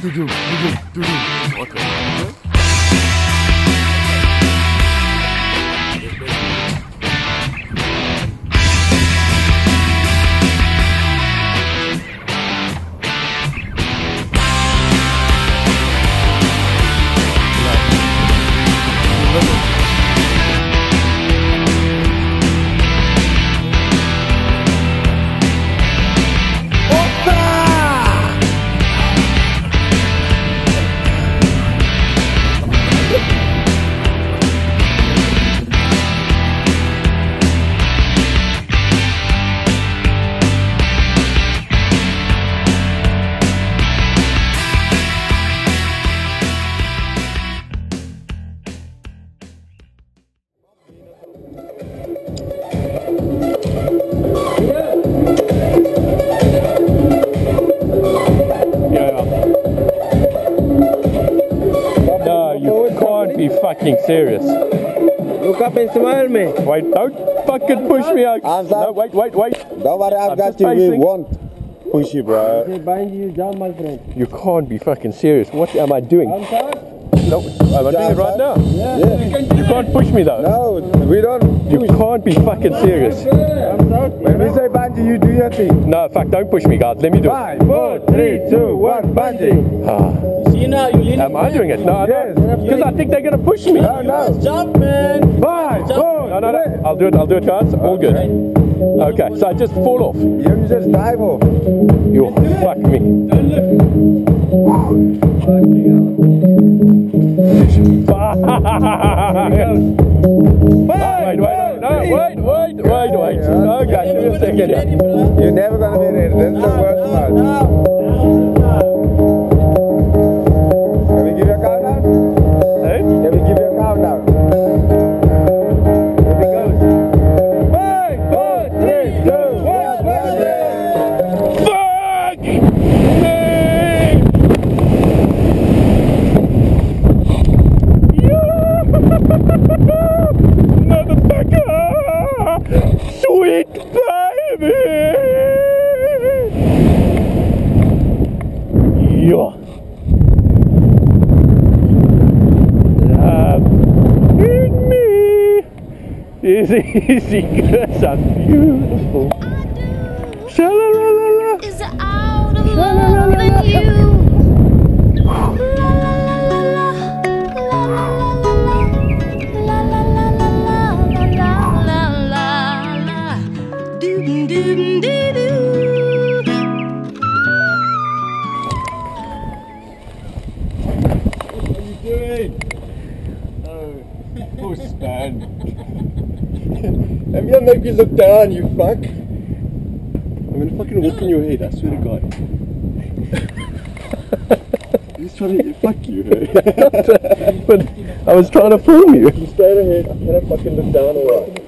嘟嘟嘟嘟嘟嘟，我腿。You can't be fucking serious. Look up and smile me. Wait, don't fucking push me out. Hands No, up. wait, wait, wait. Don't worry, I've I'm got just you. We won't push you, bro. They bind you down, my friend. You can't be fucking serious. What am I doing? I'm sorry. No, am doing it right now? Yeah. You can't push me though. No, we don't. You can't be fucking serious. I'm sorry. When we say bungee, you do your thing. No, fuck, don't push me, guys. Let me do it. Five, four, three, two, one, bungee. Ah, See now, you lean. am I doing it? No, I Yes. don't. Because I think they're gonna push me. No, no. Jump, man. Five, four, No, no, no. I'll do it. I'll do it, guys. All good. Okay, so I just fall off. You just dive off. You fuck me. Fuck. Wait, wait, wait, no, wait, wait, wait, wait. Okay, give me a second. You're never gonna be ready. This is the worst part. Motherfucker! Sweet baby! Yeah. Love in me is easy because I'm beautiful. Sha-la-la-la-la. is out of love with you. Oh, man. I'm gonna make you look down, you fuck. I'm gonna fucking walk in your head, I swear to God. He's trying to fuck you, hey? but I was trying to film you. You stay ahead, I'm gonna fucking look down alright.